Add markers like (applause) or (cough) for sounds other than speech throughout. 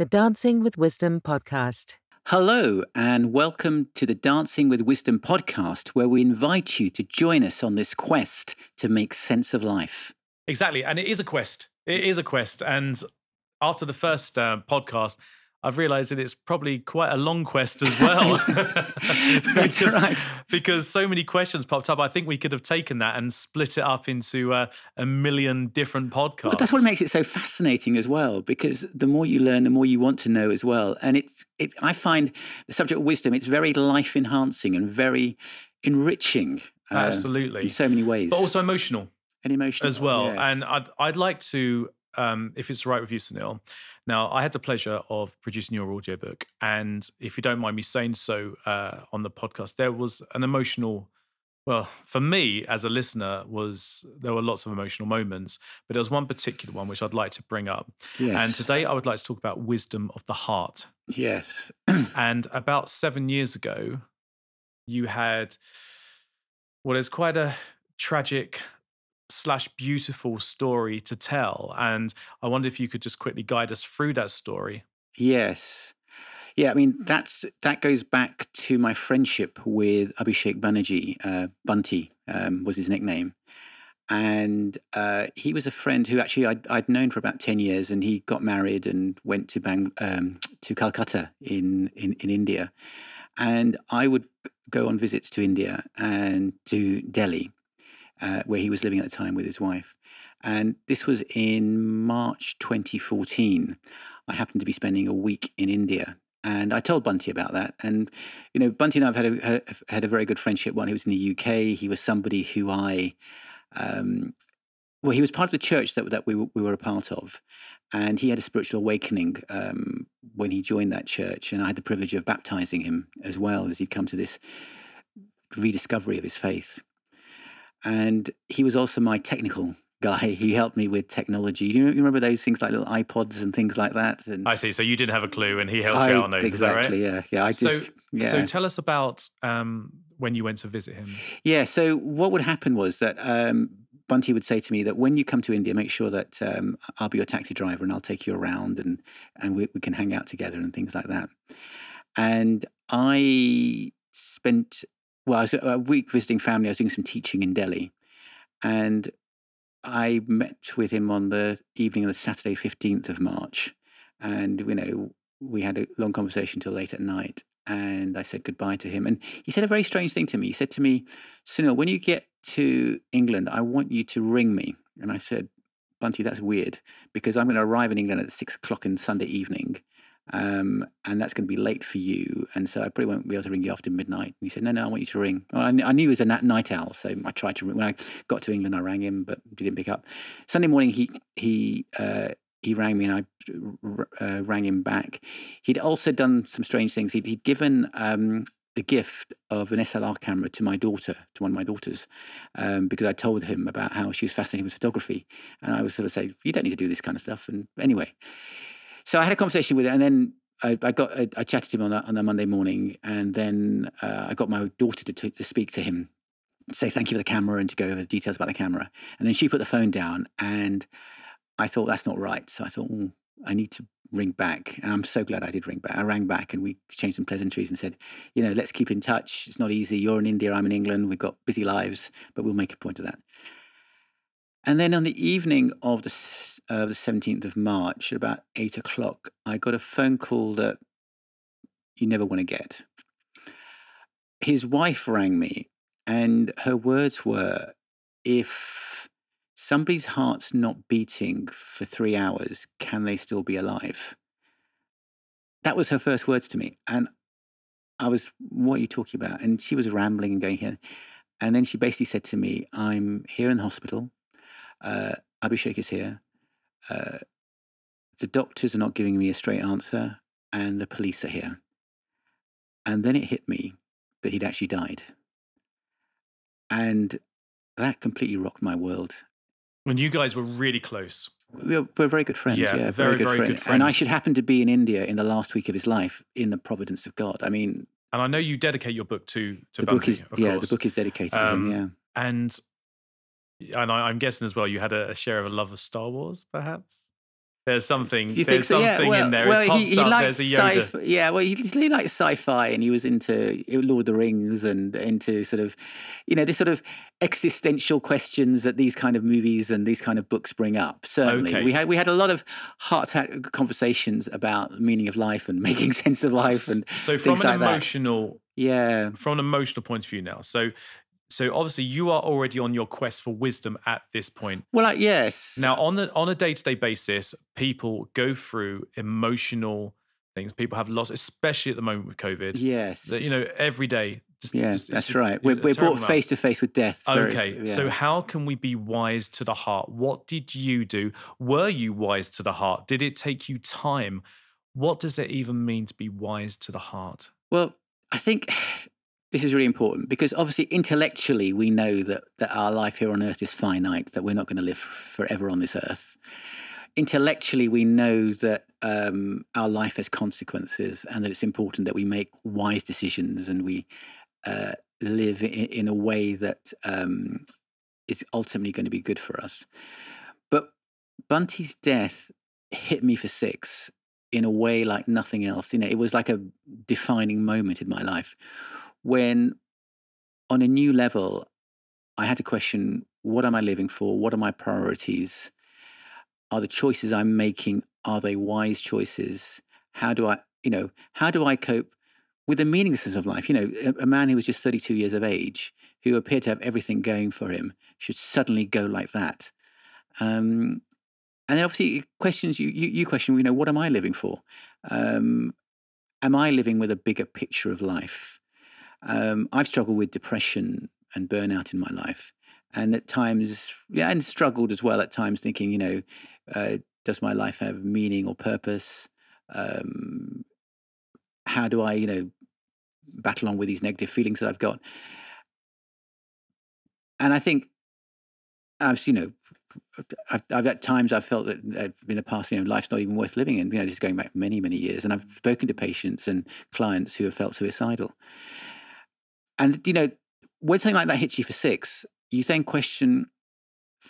the Dancing with Wisdom podcast. Hello, and welcome to the Dancing with Wisdom podcast, where we invite you to join us on this quest to make sense of life. Exactly. And it is a quest. It is a quest. And after the first uh, podcast, I've realized that it's probably quite a long quest as well. (laughs) (laughs) That's because, right. Because so many questions popped up. I think we could have taken that and split it up into uh, a million different podcasts. Well, that's what makes it so fascinating as well, because the more you learn, the more you want to know as well. And it's, it, I find the subject of wisdom, it's very life enhancing and very enriching. uh, Absolutely. in so many ways. But also emotional. and emotional as well. yes. And I'd I'd like to, um, if it's right with you, Sunil. Now, I had the pleasure of producing your audiobook, and if you don't mind me saying so uh, on the podcast, there was an emotional. Well, for me as a listener, was there were lots of emotional moments, but there was one particular one which I'd like to bring up. yes. And today, I would like to talk about wisdom of the heart. yes. (clears throat) And about seven years ago, you had well, it's quite a tragic slash beautiful story to tell. And I wonder if you could just quickly guide us through that story. Yes. Yeah, I mean that's that goes back to my friendship with Abhishek Banerjee. Uh, Bunty um, was his nickname, and uh, he was a friend who actually I'd, I'd known for about ten years, and he got married and went to Bang um, to Calcutta in, in in India, and I would go on visits to India and to Delhi, uh, where he was living at the time with his wife, and this was in March 2014. I happened to be spending a week in India. And I told Bunty about that. And, you know, Bunty and I have had a, had a very good friendship while he was in the UK. He was somebody who I, um, well, he was part of the church that, that we, we were a part of. And he had a spiritual awakening um, when he joined that church. And I had the privilege of baptizing him as well as he'd come to this rediscovery of his faith. And he was also my technical guy. He helped me with technology. Do you, remember those things like little iPods and things like that? And I see. So you didn't have a clue, and he helped I- you out on those. Exactly. Right? Yeah. Yeah. I So, yeah. so tell us about um, when you went to visit him. Yeah. So what would happen was that um, Bunty would say to me that when you come to India, make sure that um, I'll be your taxi driver and I'll take you around and and we, we can hang out together and things like that. And I spent well, I was a week visiting family. I was doing some teaching in Delhi, and I met with him on the evening of the Saturday, fifteenth of March, and you know we had a long conversation till late at night. And I said goodbye to him, and he said a very strange thing to me. He said to me, Sunil, when you get to England, I want you to ring me. And I said, Bunty, that's weird because I'm going to arrive in England at six o'clock on Sunday evening. Um, and that's going to be late for you. And so I probably won't be able to ring you after midnight. And he said, No, no, I want you to ring. Well, I, I knew he was a night owl. So I tried to ring. When I got to England, I rang him, but he didn't pick up. Sunday morning, he, he, uh, he rang me and I uh, rang him back. He'd also done some strange things. He'd, he'd given um, the gift of an SLR camera to my daughter, to one of my daughters, um, because I told him about how she was fascinated with photography. And I was sort of saying, you don't need to do this kind of stuff. And anyway, so I had a conversation with it, and then I, I got I, I chatted to him on a, on a Monday morning, and then uh, I got my daughter to, to, to speak to him, say thank you for the camera, and to go over the details about the camera. And then she put the phone down, and I thought that's not right. So I thought "Mm, I need to ring back, and I'm so glad I did ring back. I rang back, and we exchanged some pleasantries and said, you know, let's keep in touch. It's not easy. You're in India, I'm in England. We've got busy lives, but we'll make a point of that. And then on the evening of the uh, the seventeenth of March, at about eight o'clock, I got a phone call that you never want to get. His wife rang me, and her words were, "If somebody's heart's not beating for three hours, can they still be alive?" That was her first words to me, and I was, "What are you talking about?" And she was rambling and going here, and then she basically said to me, "I'm here in the hospital." Uh, Abhishek is here. Uh, the doctors are not giving me a straight answer, and the police are here. And then it hit me that he'd actually died. And that completely rocked my world. When you guys were really close. We're, we're very good friends. Yeah, Yeah, very, very good friends. And I should happen to be in India in the last week of his life in the providence of God. I mean, And I know you dedicate your book to to the book is yeah, course. the book is dedicated Um, to him. Yeah. and and I, I'm guessing as well you had a, a share of a love of Star Wars, perhaps. There's something. You there's think so? something yeah, well, in there. well he, he up. likes There's a Yoda. sci-fi. Yeah, well, he, he liked sci-fi, and he was into Lord of the Rings and into sort of, you know, this sort of existential questions that these kind of movies and these kind of books bring up. Certainly, Okay. we had we had a lot of heart attack conversations about meaning of life and (laughs) making sense of life, and so from things an like that. emotional yeah, from an emotional point of view now. So so obviously you are already on your quest for wisdom at this point. well, like, yes. Now on the on a day-to-day basis, people go through emotional things. People have lost, especially at the moment with COVID. yes, That, you know, every day. Just, yeah, just- that's just right. We're, we're brought face to face with death. very- Okay, yeah. so how can we be wise to the heart? What did you do? Were you wise to the heart? Did it take you time? What does it even mean to be wise to the heart? Well, I think this is really important because obviously intellectually we know that, that our life here on earth is finite, that we're not going to live forever on this earth. Intellectually, we know that um, our life has consequences and that it's important that we make wise decisions and we uh, live in, in a way that um, is ultimately going to be good for us. But Bunty's death hit me for six in a way like nothing else. You know, it was like a defining moment in my life when, on a new level, I had to question what am I living for? What are my priorities? Are the choices I'm making are they wise choices? How do I, you know, how do I cope with the meaninglessness of life? You know, a, man who was just 32 years of age, who appeared to have everything going for him, should suddenly go like that. Um, and then obviously questions you, you you question you know what am i living for um am i living with a bigger picture of life um i've struggled with depression and burnout in my life and at times yeah and struggled as well at times thinking you know uh, does my life have meaning or purpose um how do i you know battle on with these negative feelings that i've got and i think i've you know I've, I've at times I've felt that uh, in the past, you know, life's not even worth living. And you know, this is going back many, many years. And I've spoken to patients and clients who have felt suicidal. And you know, when something like that hits you for six, you then question: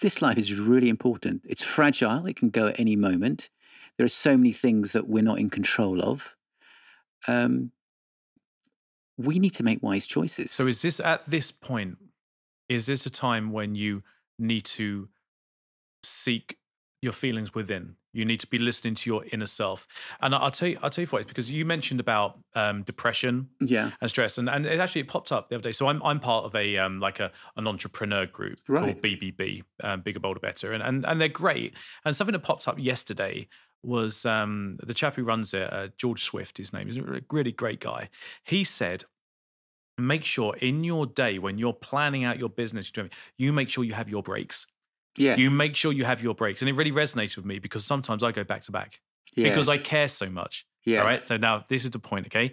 This life is really important. It's fragile. It can go at any moment. There are so many things that we're not in control of. Um, we need to make wise choices. So is this at this point? Is this a time when you need to seek your feelings within? You need to be listening to your inner self. And I'll tell you, I'll tell you what, it's because you mentioned about um, depression yeah, and stress, and, and it actually popped up the other day. So I'm I'm part of a um, like a an entrepreneur group Right. called BBB, um, Bigger Bolder Better, and, and and they're great. And something that popped up yesterday was um, the chap who runs it, uh, George Swift. His name is a really great guy. He said. Make sure in your day when you're planning out your business, you make sure you have your breaks. Yeah, You make sure you have your breaks, and it really resonates with me because sometimes I go back to back because I care so much. Yes. All right. So now this is the point. Okay.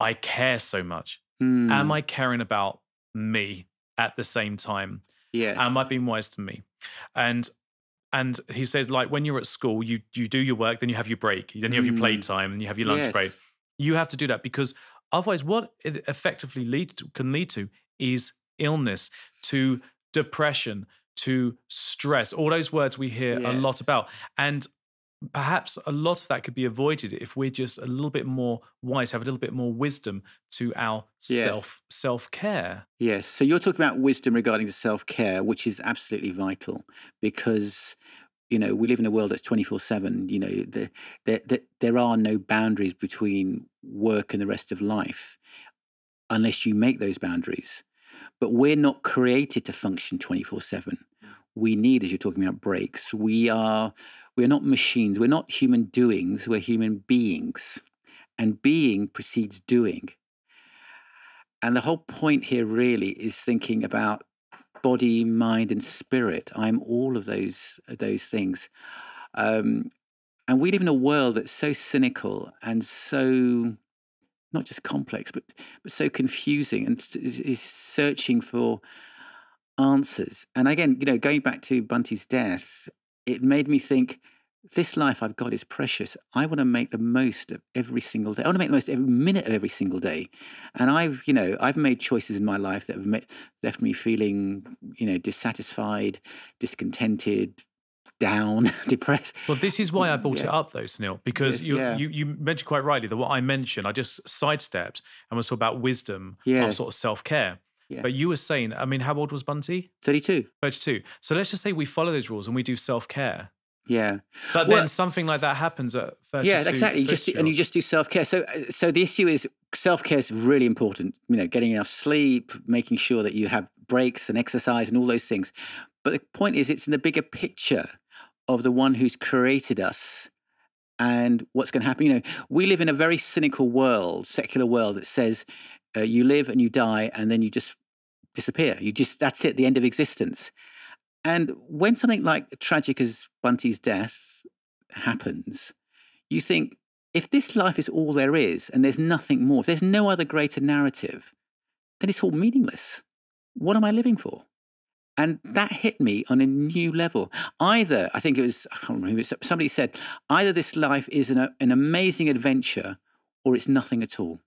I care so much. Hmm, Am I caring about me at the same time? Yes. Am I being wise to me? And and he said, like when you're at school, you you do your work, then you have your break, then you have your Mm. playtime, and you have your lunch break. You have to do that because otherwise, what it effectively lead to, can lead to is illness, to depression, to stress. All those words we hear a lot about, and perhaps a lot of that could be avoided if we're just a little bit more wise, have a little bit more wisdom to our Yes. self self care. Yes. So you're talking about wisdom regarding self care, which is absolutely vital because, you know, we live in a world that's 24 7. You know, the, the, the, there are no boundaries between work and the rest of life unless you make those boundaries. But we're not created to function 24 7. We need, as you're talking about, breaks. We are, we're not machines. We're not human doings. We're human beings. And being precedes doing. And the whole point here really is thinking about body, mind, and spirit. I'm all of those those things. Um, and we live in a world that's so cynical and so not just complex, but but so confusing and is, searching for answers. And again, you know, going back to Bunty's death, it made me think. This life I've got is precious. I want to make the most of every single day. I want to make the most every minute of every single day. And I've, you know, I've made choices in my life that have left me feeling, you know, dissatisfied, discontented, down, (laughs) depressed. Well, this is why I brought Yeah. it up, though, Sunil, because Yes, you, yeah. you you mentioned quite rightly that what I mentioned, I just sidestepped and was talking about wisdom Yeah. of sort of self care. But you were saying, I mean, how old was Bunty? 32. 32. So let's just say we follow those rules and we do self care. Yeah. But Well- then something like that happens at 32. Yeah, exactly. You just do- and you just do self care. So, uh, so the issue is self care is really important. You know, getting enough sleep, making sure that you have breaks and exercise and all those things. But the point is, it's in the bigger picture of the one who's created us and what's going to happen. You know, we live in a very cynical world, secular world that says uh, you live and you die and then you just disappear. You just that's it, the end of existence. And when something like tragic as Bunty's death happens, you think if this life is all there is and there's nothing more, if there's no other greater narrative, then it's all meaningless. What am I living for? And mm. that hit me on a new level. Either, I think it was, I can't remember, who it was, somebody said, either this life is an, an amazing adventure or it's nothing at all.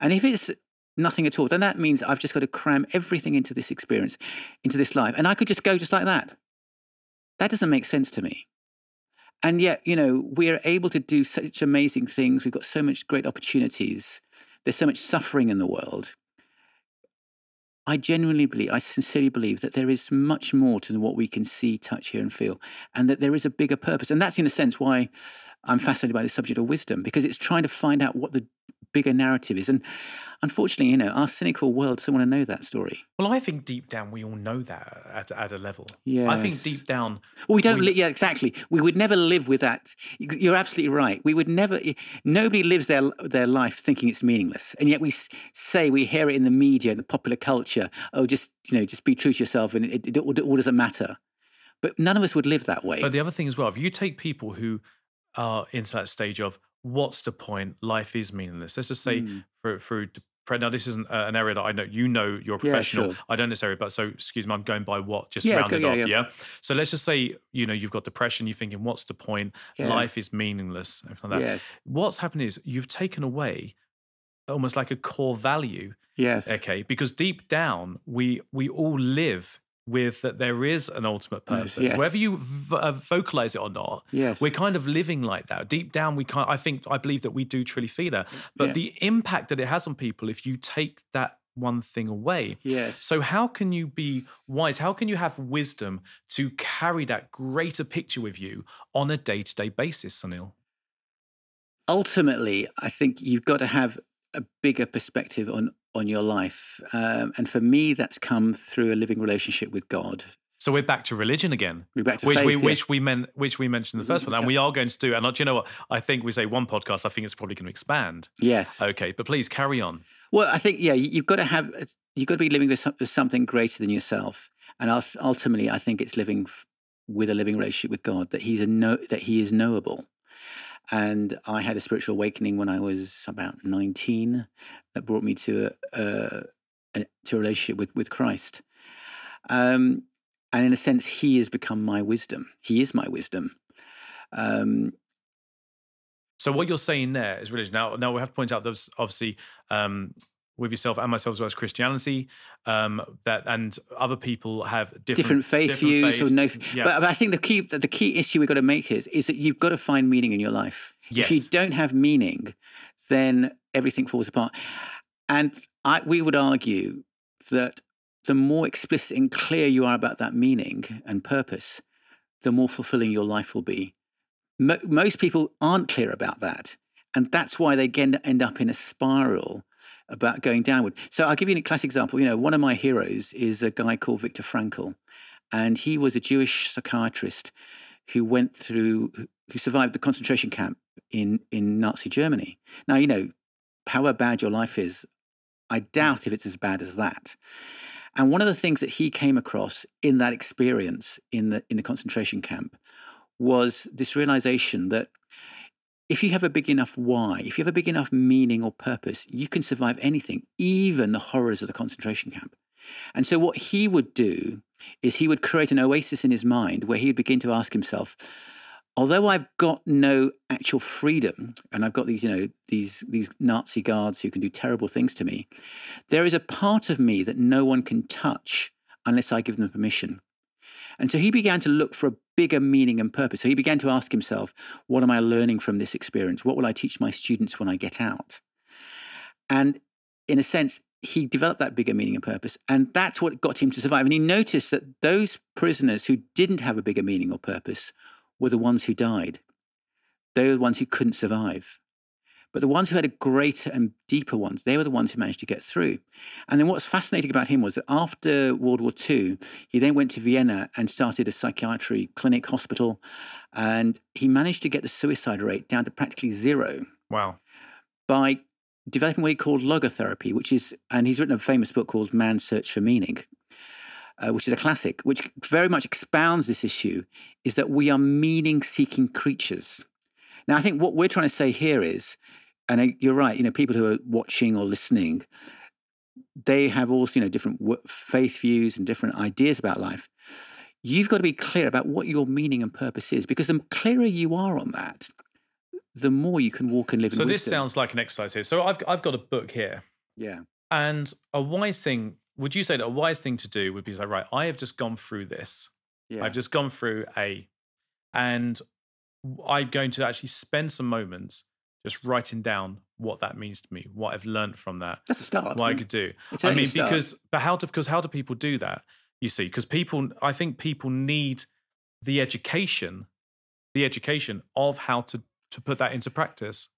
And if it's nothing at all, then that means I've just got to cram everything into this experience, into this life. And I could just go just like that. That doesn't make sense to me. And yet, you know, we're able to do such amazing things. We've got so much great opportunities. There's so much suffering in the world. I genuinely believe, I sincerely believe that there is much more to what we can see, touch, hear, and feel, and that there is a bigger purpose. And that's, in a sense, why I'm fascinated by the subject of wisdom, because it's trying to find out what the bigger narrative is. And unfortunately, you know, our cynical world doesn't want to know that story. Well, I think deep down we all know that at, at a level. Yeah. I think deep down, Well, we don't. We- li- yeah, exactly. We would never live with that. You're absolutely right. We would never. Nobody lives their their life thinking it's meaningless, and yet we say we hear it in the media, in the popular culture. Oh, just you know, just be true to yourself, and it, it, all, all doesn't matter. But none of us would live that way. But the other thing as well, if you take people who are into that stage of what's the point, life is meaningless. Let's just say Mm. for through now this isn't uh, an area that I know you know you're a Yeah, professional. sure. I don't necessarily, but so excuse me, I'm going by what just Yeah, rounded go- yeah, off. yeah. Yeah. So let's just say you know you've got depression. You're thinking, what's the point? Yeah. Life is meaningless. Everything like that. yes, What's happened is you've taken away almost like a core value yes, okay because deep down we we all live with that there is an ultimate Yes, purpose yes. whether you v- uh, vocalize it or not yes. we're kind of living like that deep down we can't i think i believe that we do truly feel that but Yeah. the impact that it has on people if you take that one thing away yes. so how can you be wise how can you have wisdom to carry that greater picture with you on a day-to-day basis sunil ultimately, I think you've got to have a bigger perspective on on your life, um, and for me, that's come through a living relationship with God. so we're back to religion again We're back to which faith, we yeah. which we meant which we mentioned in the first one, and we are going to do. And uh, do you know what? I think we say one podcast. I think it's probably going to expand. yes. Okay, but please carry on. Well, I think yeah, you- you've got to have you've got to be living with, some, with something greater than yourself, and ultimately, I think it's living with a living relationship with God that He's a know that He is knowable. And I had a spiritual awakening when I was about nineteen that brought me to a, a, a to a relationship with with Christ. Um, and in a sense, He has become my wisdom. He is my wisdom. Um, So what you're saying there is religion. Now, now we have to point out that obviously um, with yourself and myself as well as Christianity, um, that and other people have different, different faith different views or no. Yeah. But, I think the key the key issue we've got to make is is that you've got to find meaning in your life. If you don't have meaning, then everything falls apart. And I, we would argue that the more explicit and clear you are about that meaning and purpose, the more fulfilling your life will be. Mo- most people aren't clear about that. And that's why they end up in a spiral about going downward. So I'll give you a classic example. You know, one of my heroes is a guy called Viktor Frankl. And he was a Jewish psychiatrist who went through, who survived the concentration camp in, in Nazi Germany. Now, you know, however bad your life is, I doubt if it's as bad as that. And one of the things that he came across in that experience in the, in the concentration camp was this realization that if you have a big enough why, if you have a big enough meaning or purpose, you can survive anything, even the horrors of the concentration camp. And so, what he would do is he would create an oasis in his mind where he would begin to ask himself, although I've got no actual freedom and I've got these, you know, these, these Nazi guards who can do terrible things to me, there is a part of me that no one can touch unless I give them permission. And so he began to look for a bigger meaning and purpose. So he began to ask himself, what am I learning from this experience? What will I teach my students when I get out? And in a sense, he developed that bigger meaning and purpose. And that's what got him to survive. And he noticed that those prisoners who didn't have a bigger meaning or purpose were the ones who died. They were the ones who couldn't survive. But the ones who had a greater and deeper ones, they were the ones who managed to get through. And then what's fascinating about him was that after World War II, he then went to Vienna and started a psychiatry clinic, hospital, and he managed to get the suicide rate down to practically zero. Wow. By developing what he called logotherapy, which is, and he's written a famous book called Man's Search for Meaning. Uh, which is a classic, which very much expounds this issue, is that we are meaning seeking creatures. Now, I think what we're trying to say here is and you're right. You know, people who are watching or listening, they have also you know different faith views and different ideas about life. You've got to be clear about what your meaning and purpose is, because the clearer you are on that, the more you can walk and live. So this sounds like an exercise here. So I've I've got a book here. Yeah. And a wise thing, would you say that a wise thing to do would be like, right, I have just gone through this. Yeah. I've just gone through a, and I'm going to actually spend some moments just writing down what that means to me, what I've learned from that. That's a start. What I could do. I mean, because but how do because how do people do that? You see, because people, I think people need the education, the education of how to to put that into practice.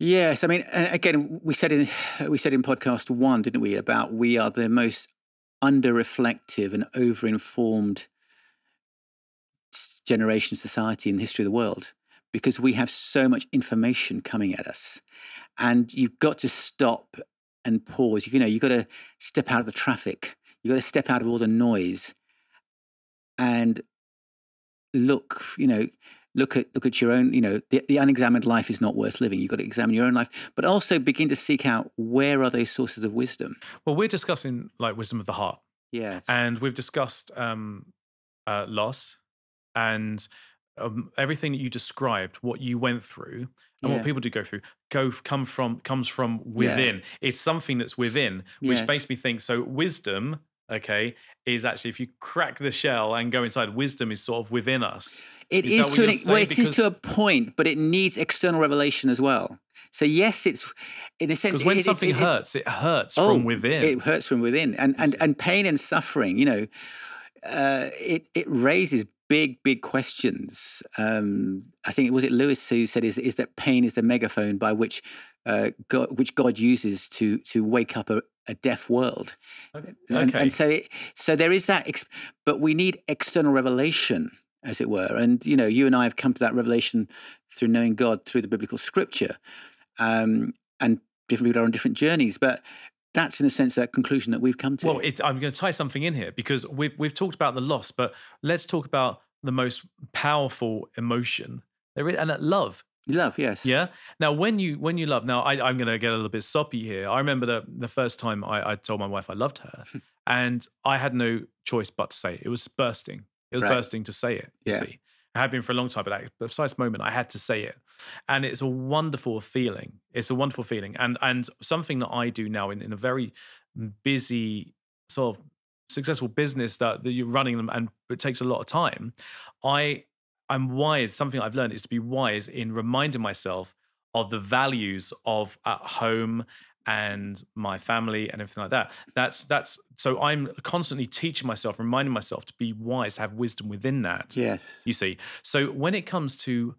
Yes, I mean, again, we said in we said in podcast one, didn't we, about we are the most under reflective and over informed generation society in the history of the world because we have so much information coming at us. And you've got to stop and pause. You know, you've got to step out of the traffic. You've got to step out of all the noise and look, you know, look at look at your own, you know, the, the unexamined life is not worth living. You've got to examine your own life, but also begin to seek out where are those sources of wisdom. Well, we're discussing like wisdom of the heart. Yeah. And we've discussed um uh loss and um, everything that you described, what you went through, and yeah. what people do go through, go come from comes from within. Yeah. It's something that's within, which yeah. makes me think. So wisdom, okay, is actually if you crack the shell and go inside, wisdom is sort of within us. It is, is to an, well, it because, is to a point, but it needs external revelation as well. So yes, it's in a sense because when it, something it, hurts, it hurts oh, from within. It hurts from within, and and and pain and suffering. You know, uh, it it raises big, big questions. Um, I think it was it Lewis who said is is that pain is the megaphone by which uh, God, which God uses to to wake up a, a deaf world. Okay. And, and so it, so there is that, ex- but we need external revelation, as it were. And you know, you and I have come to that revelation through knowing God through the biblical scripture, um, and different people are on different journeys. But that's in a sense that conclusion that we've come to. Well, it, I'm going to tie something in here because we've we've talked about the loss, but let's talk about the most powerful emotion there is, and that love. Love, yes. Yeah. Now, when you when you love, now I, am going to get a little bit soppy here. I remember the the first time I, I told my wife I loved her, (laughs) and I had no choice but to say it. It was bursting. It was right. bursting to say it. You yeah. see, I had been for a long time, but at precise moment, I had to say it, and it's a wonderful feeling. It's a wonderful feeling, and and something that I do now in in a very busy sort of successful business that, that you're running them and it takes a lot of time i i'm wise. Something i've learned is to be wise in reminding myself of the values of at home and my family and everything like that. That's that's so i'm constantly teaching myself reminding myself to be wise to have wisdom within that yes. you see. So when it comes to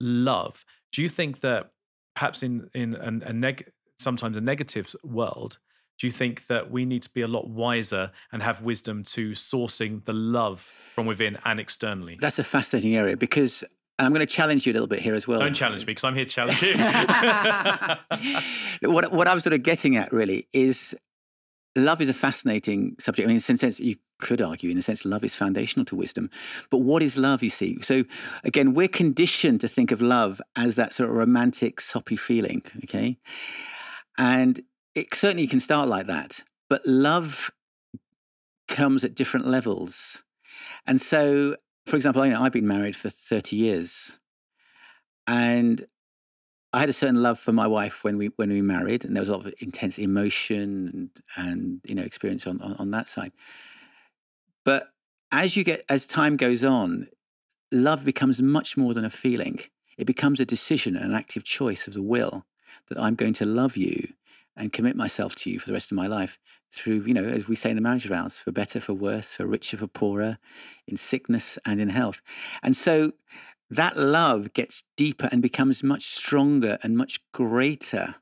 love do you think that perhaps in in a, a neg sometimes a negative world do you think that we need to be a lot wiser and have wisdom to sourcing the love from within and externally? That's a fascinating area because and I'm going to challenge you a little bit here as well. Don't challenge me because I'm here to challenge you. (laughs) what, what I'm sort of getting at really is love is a fascinating subject. I mean, in a sense, you could argue, in a sense, love is foundational to wisdom. But what is love, you see? So, again, we're conditioned to think of love as that sort of romantic, soppy feeling, okay? And it certainly can start like that, but love comes at different levels. And so, for example, I, I've been married for 30 years and I had a certain love for my wife when we when we married, and there was a lot of intense emotion and and you know experience on, on, on that side. But as you get as time goes on, love becomes much more than a feeling. It becomes a decision, an active choice of the will that I'm going to love you and commit myself to you for the rest of my life through, you know, as we say in the marriage vows, for better, for worse, for richer, for poorer, in sickness and in health. And so that love gets deeper and becomes much stronger and much greater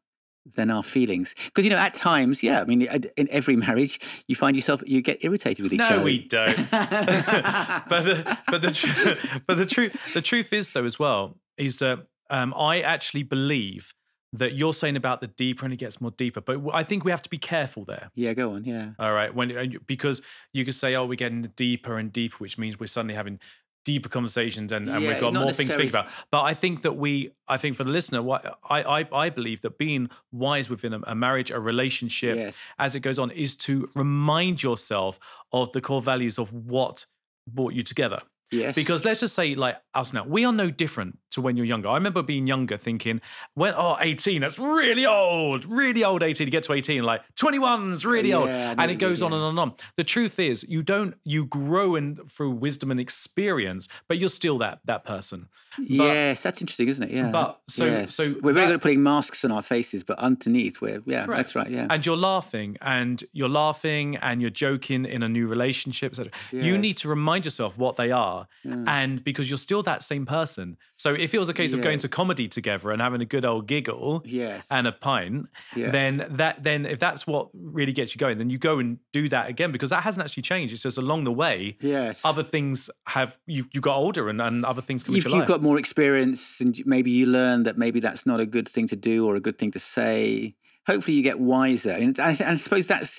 than our feelings. Because, you know, at times, yeah, I mean, in every marriage, you find yourself, you get irritated with each no, other. No, we don't. (laughs) but the, but, the, (laughs) but the, truth, the truth is, though, as well, is that um, I actually believe that you're saying about the deeper and it gets more deeper but i think we have to be careful there. Yeah go on yeah. All right when because you could say oh we're getting deeper and deeper which means we're suddenly having deeper conversations and, and yeah, we've got more things to think about. But i think that we i think for the listener what i i, I believe that being wise within a, a marriage a relationship yes. as it goes on is to remind yourself of the core values of what brought you together Yes. Because let's just say, like us now, we are no different to when you're younger. I remember being younger thinking, when, oh, 18, that's really old, really old 18 to get to 18. Like 21's really yeah, old. And it goes on and on and on. The truth is, you don't, you grow in through wisdom and experience, but you're still that that person. But, yes, that's interesting, isn't it? Yeah. But so, yes. so we're very good at putting masks on our faces, but underneath, we're, yeah, correct. that's right. Yeah. And you're laughing and you're laughing and you're joking in a new relationship. Yes. You need to remind yourself what they are are, yeah. and because you're still that same person. So if it was a case yeah. of going to comedy together and having a good old giggle yes. and a pint, yeah. then that then if that's what really gets you going, then you go and do that again because that hasn't actually changed. It's just along the way, yes, other things have you you got older and, and other things come you've, you've got more experience and maybe you learn that maybe that's not a good thing to do or a good thing to say hopefully you get wiser. And I, I, suppose that's,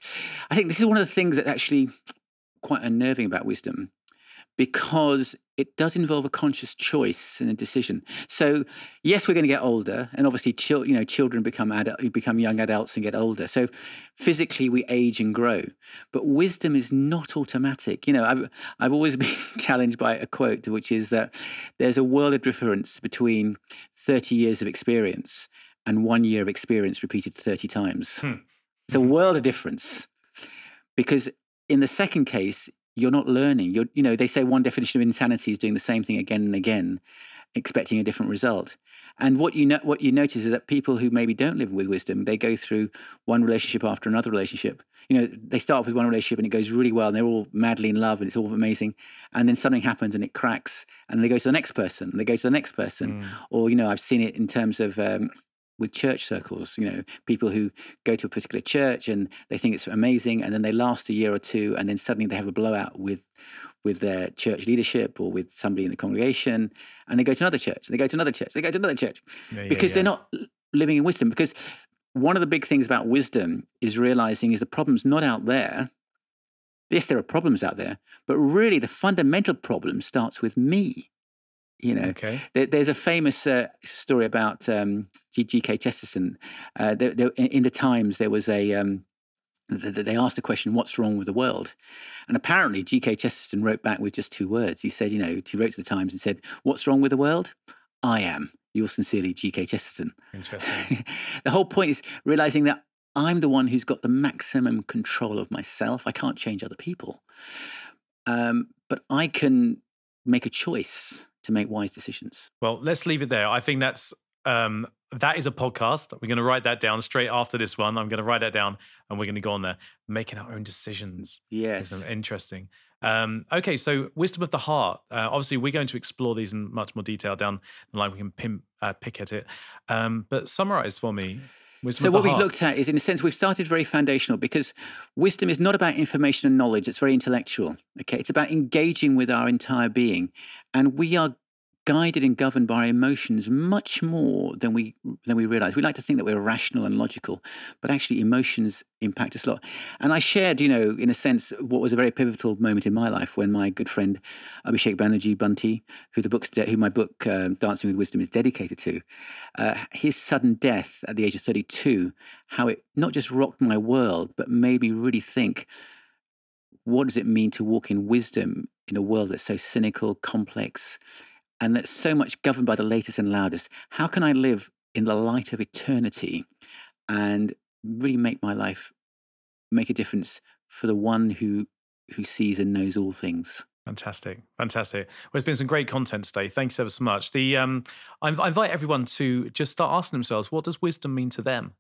I think this is one of the things that actually quite unnerving about wisdom because it does involve a conscious choice and a decision. So yes, we're going to get older, and obviously, chil- you know, children become adult, become young adults and get older. So physically, we age and grow. But wisdom is not automatic. You know, I've I've always (laughs) been challenged by a quote, which is that there's a world of difference between thirty years of experience and one year of experience repeated thirty times. Hmm. It's a world of difference because in the second case, you're not learning. You're, you know, they say one definition of insanity is doing the same thing again and again, expecting a different result. And what you know, what you notice is that people who maybe don't live with wisdom, they go through one relationship after another relationship. You know, they start off with one relationship and it goes really well, and they're all madly in love, and it's all amazing. And then something happens and it cracks, and they go to the next person, and they go to the next person. Mm. Or you know, I've seen it in terms of um, with church circles, you know, people who go to a particular church and they think it's amazing, and then they last a year or two, and then suddenly they have a blowout with with their church leadership or with somebody in the congregation, and they go to another church, they go to another church, they go to another church, yeah, because yeah, yeah. they're not living in wisdom. Because one of the big things about wisdom is realizing is the problem's not out there. Yes, there are problems out there, but really the fundamental problem starts with me. You know, okay. there, there's a famous uh, story about um, G.K. Chesterton. Uh, there, there, in the Times, there was a um, they asked the question, "What's wrong with the world?" And apparently, G.K. Chesterton wrote back with just two words. He said, "You know, he wrote to the Times and said, "What's wrong with the world? I am." Yours sincerely, G.K. Chesterton. Interesting. (laughs) the whole point is realizing that I'm the one who's got the maximum control of myself. I can't change other people, um, but I can make a choice to make wise decisions. Well, let's leave it there. I think that's um, that is a podcast. We're going to write that down straight after this one. I'm going to write that down, and we're going to go on there making our own decisions. Yes, interesting. Um, okay, so wisdom of the heart. Uh, obviously, we're going to explore these in much more detail down the line. We can pin, uh, pick at it, um, but summarize for me. Wisdom so what we've looked at is, in a sense, we've started very foundational because wisdom is not about information and knowledge. It's very intellectual. Okay, it's about engaging with our entire being, and we are guided and governed by our emotions much more than we than we realize. We like to think that we're rational and logical, but actually emotions impact us a lot. And I shared, you know, in a sense, what was a very pivotal moment in my life when my good friend Abhishek Banerjee Bunty, who the book's who my book um, Dancing with Wisdom is dedicated to, uh, his sudden death at the age of 32, how it not just rocked my world, but made me really think. What does it mean to walk in wisdom in a world that's so cynical, complex, and that's so much governed by the latest and loudest. How can I live in the light of eternity and really make my life make a difference for the one who who sees and knows all things? Fantastic, fantastic. Well, it's been some great content today. Thanks ever so much. The um, I, I invite everyone to just start asking themselves, what does wisdom mean to them?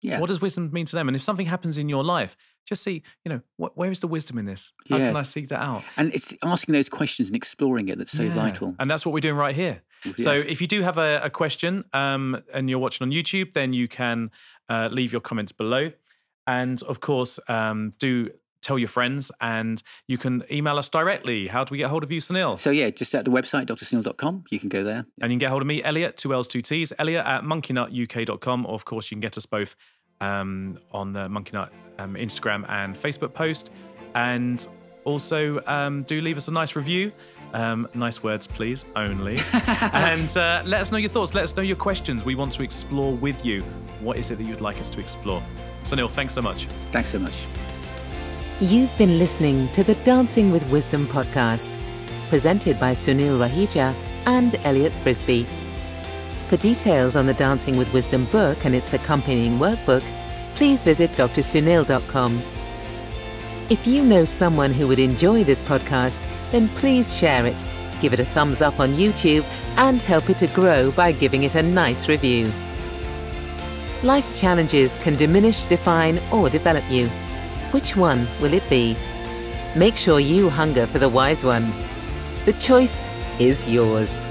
Yeah. What does wisdom mean to them? And if something happens in your life, just see, you know, wh- where is the wisdom in this? How can I seek that out? And it's asking those questions and exploring it that's so Yeah. vital. And that's what we're doing right here. So if you do have a, a question um, and you're watching on YouTube, then you can uh, leave your comments below. And of course, um, do tell your friends and you can email us directly. How do we get hold of you, Sunil? So yeah, just at the website, drsunil.com, you can go there. And you can get hold of me, Elliott, two L's, two T's, Elliott at monkeynut.uk.com. Or, of course, you can get us both um, on the Monkeynut um, Instagram and Facebook post. And also, um, do leave us a nice review. Um, nice words, please, only. (laughs) and uh, let us know your thoughts. Let us know your questions. We want to explore with you. What is it that you'd like us to explore? Sunil, thanks so much. Thanks so much. You've been listening to the Dancing with Wisdom podcast, presented by Sunil Raheja and Elliott Frisby. For details on the Dancing with Wisdom book and its accompanying workbook, please visit drsunil.com. If you know someone who would enjoy this podcast, then please share it, give it a thumbs up on YouTube, and help it to grow by giving it a nice review. Life's challenges can diminish, define, or develop you. Which one will it be? Make sure you hunger for the wise one. The choice is yours.